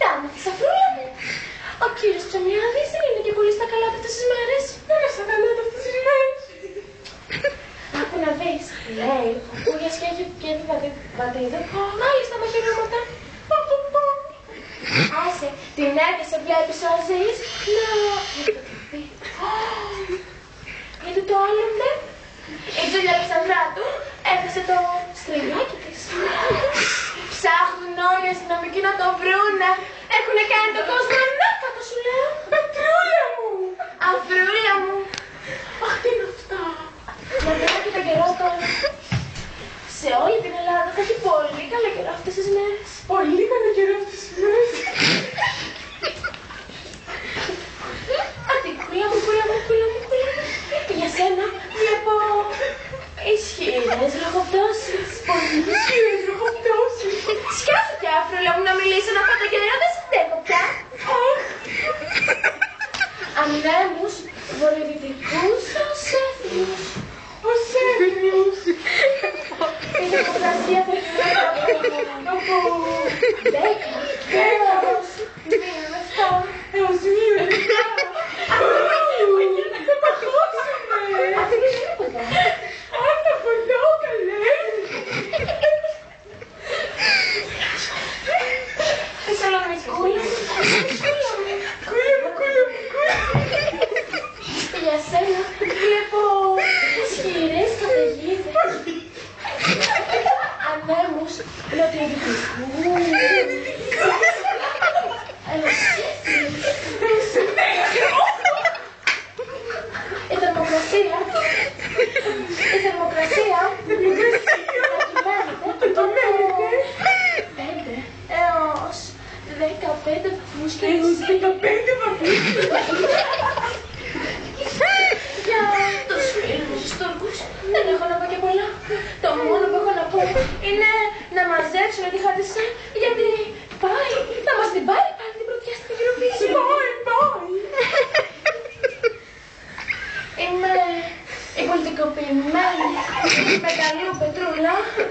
Να με θησαυρούλα μου. Ο κύριος Ψωμιάδης δεν είναι και πολύ στα καλά του αυτές τις μέρες. Δεν είναι στα καλά του αυτές τις μέρες. Άκου να δεις. Λέει, ο Κούγιας και έχει και τη βατίδα. Μάλιστα με χειρόματα. Άσε, την έρχεσαι βλέπεις ο Αζής. Να, γιατί το άλλο ναι. Η Τζούλια Αλεξανδράτου έχασε το στριλάκι Σε όλη την Ελλάδα θα έχει πολύ καλό καιρό αυτές τις μέρες. Πολύ καλό καιρό αυτές τις μέρες. Αντικούλα μου, κούλα μου, κούλα μου, κούλα μου. Για σένα βλέπω ισχυρές λογοπτώσεις. Πολύ ισχυρές λογοπτώσεις. Σκάσε πια, φρούλα μου, να μιλήσω, να πάω το καιρό, δεν συντέχω πια. Ανέμους βορειοδυτικούς ως έθνους. Ως έθνους. Δέκα έως μία μεφτά. Έως μία μεφτά. Θα παχώσουμε. Αυτό δεν είναι τίποτα. Αν τα φωνώ καλέ. Θεσσαλονικούλα μου. Κούλα μου, κούλα μου, κούλα μου. Για σένα βλέπω ισχυρές καταιγίδες. Ανέμους νοτιοδυτικούς. Η θερμοκρασία, η θερμοκρασία θα κυμαίνεται πέντε έως δεκαπέντε βαθμούς Κελσίου. Δεκαπέντε βαθμούς. Για τους φίλους μου τους Τούρκους δεν έχω να πω και πολλά. Το μόνο που έχω να πω είναι να μαζέψουν τη χάτισα γιατί πάει, θα μας την πάρει πάλι την πρωτιά στην Eurovision. Πάει, πάει. Είμαι η πολιτικοποιημένη με καλή πετρούλα και μόλις τελείωσα